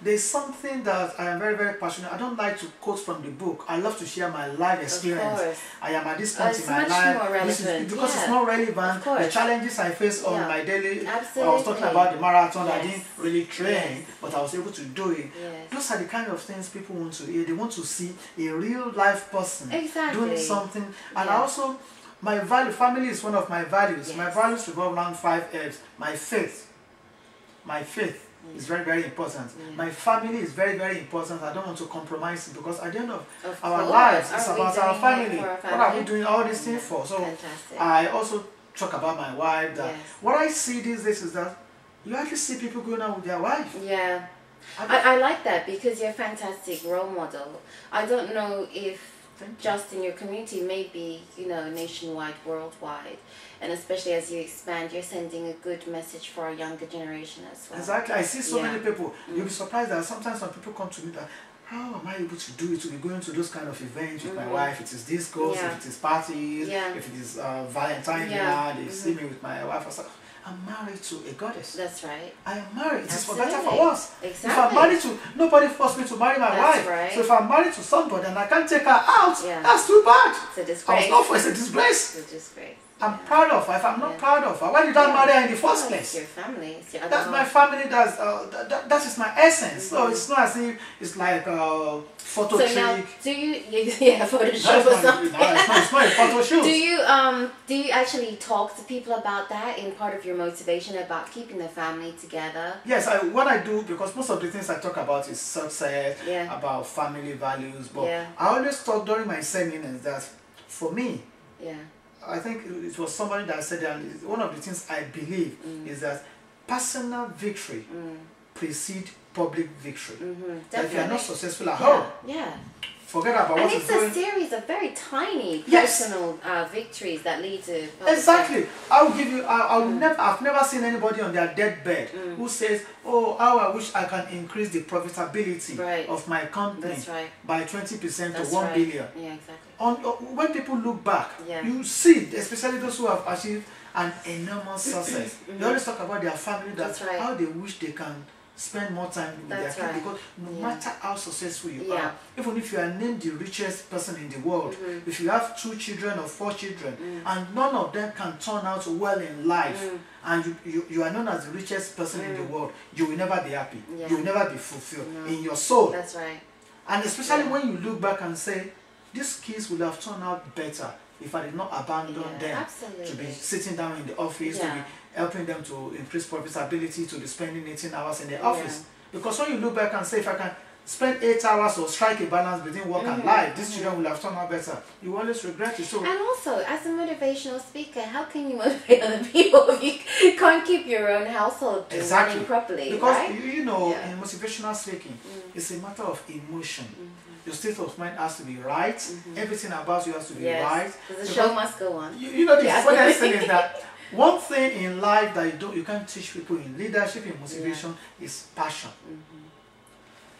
there's something that I am very, very passionate. I don't like to quote from the book. I love to share my life experience. I am at this Uh, point it's in my life. This is- because it's not relevant. The challenges I face on Yeah. my daily. Absolutely. I was talking about the marathon. I didn't really train, Yes. but I was able to do it. Yes. Those are the kind of things people want to hear. They want to see a real life person Exactly. doing something. And Yeah. also, my value, family is one of my values. My Yes. values revolve around five F's. My faith. My faith is very, very important. Yeah. My family is very, very important. I don't want to compromise it because at the end of, Of our course. lives, it's about our doing it family. What are we doing all these things for? So Fantastic. I also talk about my wife. That Yes. what I see these days is that you actually see people going out with their wife. Yeah. I- I, I like that because you're a fantastic role model. I don't know if. Just in your community, maybe, you know, nationwide, worldwide, and especially as you expand, you're sending a good message for our younger generation as well. Exactly. I see so Yeah. many people. You'll be surprised that sometimes when people come to me that how am I able to do it to be going to those kind of events with my Mhm. wife? It is discos, Yeah. if it is parties, Yeah. if it is uh, Valentine Yeah. dinner, they Mhm. see me with my wife. I say, I'm married to a goddess. That's right. I am married. It is for better for worse. Exactly. If I'm married to nobody forced me to marry my That's wife. right. So if I'm married to somebody and I can't take her out, Yeah. that's too bad. It's a I was disgrace. not for it's a disgrace. It's a disgrace. I'm Yeah. proud of her. If I'm not Yeah. proud of her, why did I marry her in the first place? your family. Your That's my family. That's uh, that, that, that is my essence. So Mhm. it's not as if it's like uh, photo So trick. now, do you, yeah, for the No, show it's or not, no, something? it's not, it's not a photo shoot. Do you um do you actually talk to people about that in part of your motivation about keeping the family together? Yes, I, what I do because most of the things I talk about is success, Yeah. about family values. But Yeah. I always talk during my seminars that for me, Yeah. I think it was somebody that said that one of the things I believe Mm. is that personal victory Mm. precedes public victory. Mm-hmm. That if you are not successful at Yeah. home, Yeah. Forget about And it's a going. series of very tiny Yes. personal uh, victories that lead to Exactly. I will give you. I, will Mm. never. I've never seen anybody on their deathbed Mm. who says, "Oh, how I wish I can increase the profitability Right. of my company right. by twenty percent to one right. billion. Yeah, exactly. On uh, when people look back, Yeah. you see, especially those who have achieved an enormous success. Mhm. They always talk about their family. That That's right. how they wish they can spend more time with That's their kids right. because no Yeah. matter how successful you Yeah. are, even if you are named the richest person in the world, Mhm. if you have two children or four children, Mm. and none of them can turn out well in life, Mm. and you, you, you are known as the richest person in the Mm. world, you will never be happy. Yeah. You will never be fulfilled No. in your soul. That's right. And especially when you look back and say, these kids would have turned out better if I did not abandon them absolutely. to be sitting down in the office, to be helping them to increase profitability, to be spending 18 hours in the Yeah. office. Because when you look back and say, if I can spend eight hours or strike a balance between work and Mhm, life, these mhm. children will have turned out better. You always regret it. So And also, as a motivational speaker, how can you motivate other people if you can't keep your own household Exactly. running properly, Because right? you, you know, Yeah. in motivational speaking, Mm. it's a matter of emotion. Mhm. Your state of mind has to be right. Mhm. Everything about you has to be Yes. right. the Because show must go on. You, you know, the Yeah. funniest thing is that one thing in life that you don't, you can't teach people in leadership, in motivation, is passion. Mhm.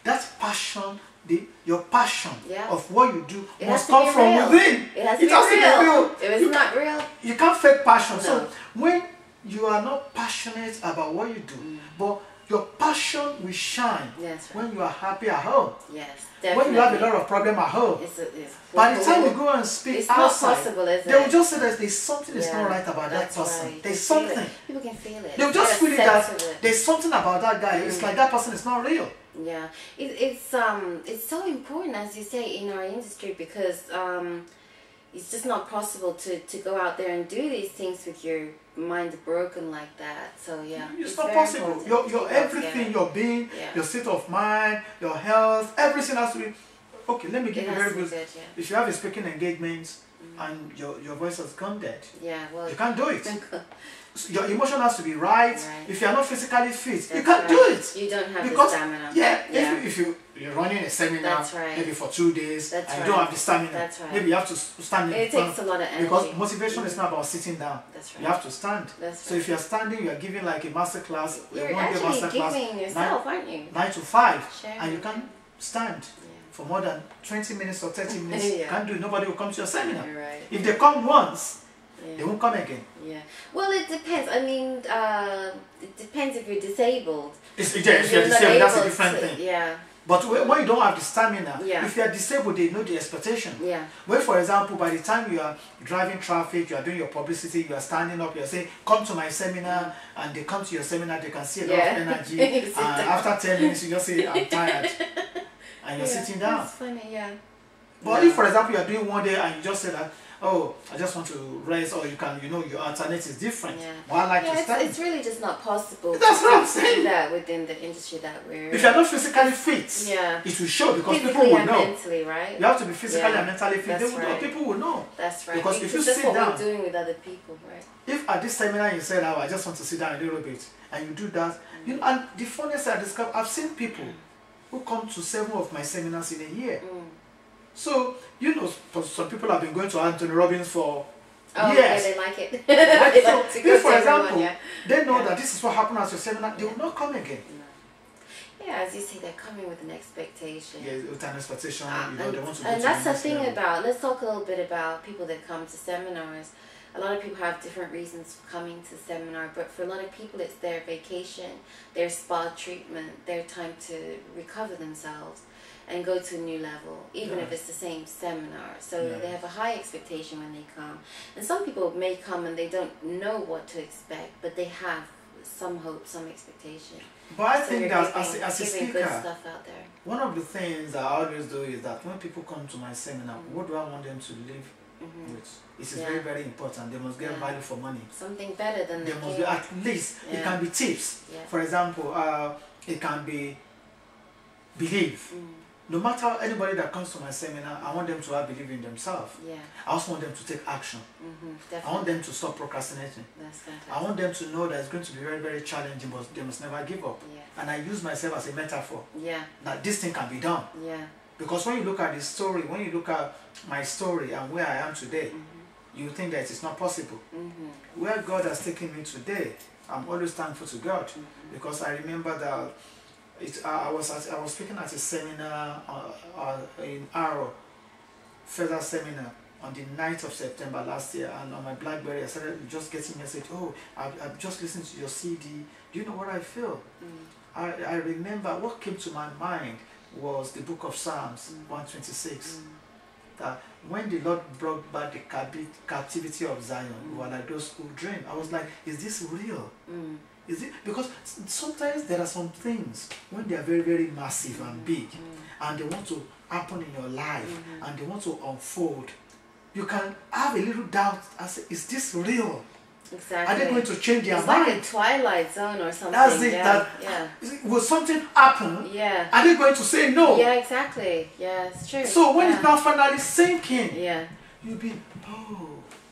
That passion, the your passion Yeah. of what you do It must come from real. within. It has It to has be to be real. real. If it's You not real, You can't fake passion. No. So when you are not passionate about what you do, Mm. but your passion will shine yes, right. when you are happy at home. yes, definitely. When you have a lot of problem at home. it's, it's By the time you go and speak it's not outside, possible, is they will it? just say that there's something is Yeah, not right about that person. right. There's something. People can feel it. They'll just feel it that there's something about that guy. It's Mm. like that person is not real. Yeah, it, it's um it's so important as you say in our industry because um it's just not possible to, to go out there and do these things with your mind broken like that. So yeah, It's, not possible. Your, your everything, your being, Yeah. your state of mind, your health, everything has to be. Okay, let me give It you a very good. good, yeah. If you have a speaking engagement Mm. and your, your voice has gone dead, Yeah, well, you can't do it. Right. So your emotion has to be right. Right. If you are not physically fit, you can't do it. You don't have Because the stamina. yeah, Yeah. If, you, if you you're running a seminar That's right. maybe for two days That's and you don't have the stamina, That's right. maybe you have to stand in It takes a lot of energy. because motivation is not about sitting down. That's right. You have to stand. That's So if you're standing, you're giving like a master class, You're day master actually class, giving yourself, aren't you? nine to five, Sharing. and you can't stand Yeah. for more than 20 minutes or 30 minutes. You Yeah. can't do it. Nobody will come to your seminar. Right. If they come once, Yeah. they won't come again. Yeah. Well, it depends. I mean, uh, it depends if you're disabled. It's, yeah, if You're you're disabled, that's a different to- thing. yeah. But when when you don't have the stamina, Yeah. if you are disabled, they know the expectation. Yeah. When, for example, by the time you are driving traffic, you are doing your publicity, you are standing up, you are saying, "Come to my seminar," and they come to your seminar, they can see a lot Yeah. of energy, and after ten minutes, you just say, "I'm tired," and you're yeah. sitting down. That's funny. Yeah. But if, for example, you are doing one day and you just say that, "Oh, I just want to rest," or you can, you know, your alternate is different. Yeah. Well, I like yeah, to it's, it's really just not possible. That's what I'm saying. that within the industry that we're. if you are not physically fit, Yeah. it will show because people Physically will and know. mentally, right? You have to be physically Yeah, and mentally fit. Will right. People will know. That's right. Because if you that's sit what down- we're doing with other people, right? If at this seminar you said, "Oh, I just want to sit down a little bit," and you do that, you know, and the funniest I discovered, I've seen people who come to seven of my seminars in a year. Mm. So you know, some people have been going to Anthony Robbins for Oh, years. yeah, they like it. They So, like to go if, for to everyone, example, yeah. they know Yeah. that this is what happened at your seminar, they will not come again. No. Yeah, as you say, they're coming with an expectation. Yeah, with an expectation, Ah, you know, and, they want to and that's the thing level. about let's talk a little bit about people that come to seminars a lot of people have different reasons for coming to seminar but for a lot of people it's their vacation their spa treatment their time to recover themselves and go to a new level even if it's the same seminar so Yeah. they have a high expectation when they come and some people may come and they don't know what to expect but they have some hope some expectation But I so think that giving, as a, as a giving good speaker, stuff out there one of the things I always do is that when people come to my seminar, what do I want them to live hmm with? It is Yeah. very, very important. They must get Yeah. value for money. something better than There they must be at least it can be tips. Yeah. For example, uh, it can be belief. Mm, No matter anybody that comes to my seminar, I want them to have belief in themselves. yeah. I also want them to take action. Mm-hmm, I want them to stop procrastinating. That's fantastic. I want them to know that it's going to be very, very challenging, but they must never give up. Yeah. And I use myself as a metaphor Yeah. that this thing can be done. Yeah. Because when you look at the story, when you look at my story and where I am today, Mm-hmm. you think that it's not possible. Mm-hmm. Where God has taken me today, I'm always thankful to God Mm-hmm. because I remember that it, I was at, I was speaking at a seminar uh, uh, in Arrow, further seminar on the 9th of September last year, and on my BlackBerry I started just getting message. Oh, I've, I've just listened to your CD. Do you know what I feel? Mm. I, I remember what came to my mind was the book of Psalms Mm. 126 Mm. that when the Lord brought back the captivity of Zion, we were like those who dream. I was like, is this real? Mm. Is it because sometimes there are some things when they are very, very massive and big Mm. and they want to happen in your life Mhm. and they want to unfold, you can have a little doubt and say, is this real? Exactly. Are they going to change their it's like mind? a twilight zone or something. That's it, Yeah. that- yeah. Will something happen? Yeah. Are they going to say no? Yeah. Exactly. Yeah. It's true. So when yeah. it's now finally sinking, Yeah. you'll be, oh,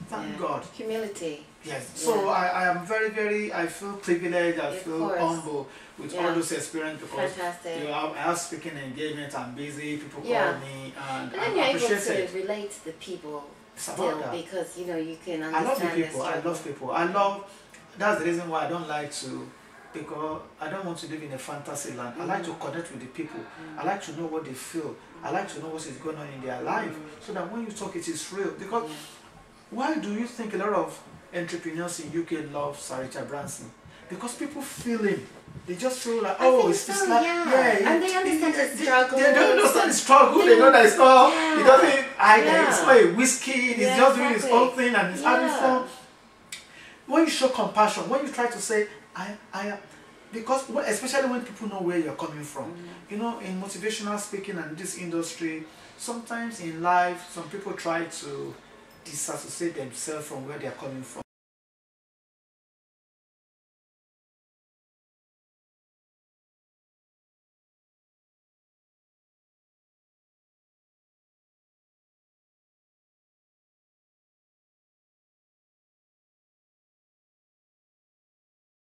thank yeah. God. Humility. Yes. So. I, I am very, very, I feel privileged, I feel humble with all those experience because Fantastic. you know, I have speaking engagement, I'm busy, people call me and, And then I you're able to it. relate to the people Still that. because you know you can I understand love the people, I love people. I love, that's the reason why I don't like to, because I don't want to live in a fantasy land. I like to Mm. connect with the people. I mm. like to know what they feel. I like to know what is going on in their life mm. so that when you talk it is real. Because Yeah. Why do you think a lot of entrepreneurs in UK love Sir Richard Branson? Because people feel him. They just feel like, oh, it's so, like, yeah. And they understand the struggle. They don't understand the struggle. They know that it's not. Yeah. doesn't hide. Yeah. It's not a whiskey. He's Yeah, just doing his own thing and he's having Yeah. fun. When you show compassion, when you try to say, I, I, am," because especially when people know where you're coming from, Mm-hmm. you know, in motivational speaking and this industry, sometimes in life, some people try to disassociate themselves from where they're coming from.